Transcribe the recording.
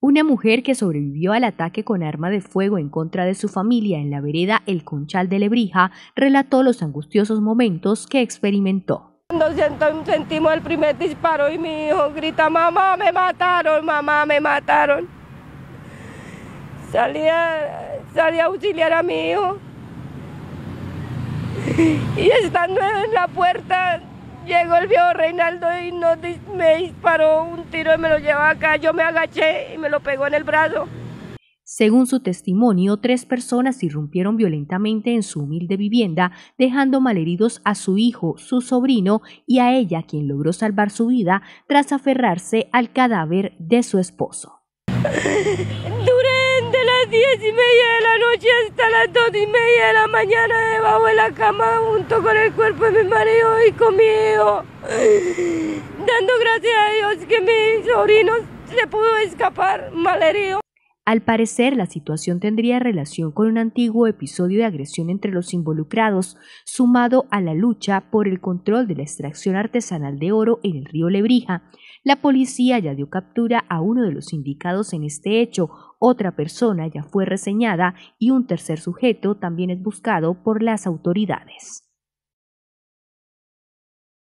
Una mujer que sobrevivió al ataque con arma de fuego en contra de su familia en la vereda El Conchal de Lebrija relató los angustiosos momentos que experimentó. Cuando sentimos el primer disparo y mi hijo grita, mamá, me mataron, mamá, me mataron. Salía, salía a auxiliar a mi hijo. Y estando en la puerta, llegó el viejo Reinaldo y me disparó un tiro y me lo llevó acá. Yo me agaché y me lo pegó en el brazo. Según su testimonio, tres personas irrumpieron violentamente en su humilde vivienda, dejando malheridos a su hijo, su sobrino y a ella, quien logró salvar su vida tras aferrarse al cadáver de su esposo. Las diez y media de la noche hasta las dos y media de la mañana debajo de la cama junto con el cuerpo de mi marido y con mi hijo, dando gracias a Dios que mi sobrino se pudo escapar malherido. Al parecer, la situación tendría relación con un antiguo episodio de agresión entre los involucrados, sumado a la lucha por el control de la extracción artesanal de oro en el río Lebrija. La policía ya dio captura a uno de los indicados en este hecho, otra persona ya fue reseñada y un tercer sujeto también es buscado por las autoridades.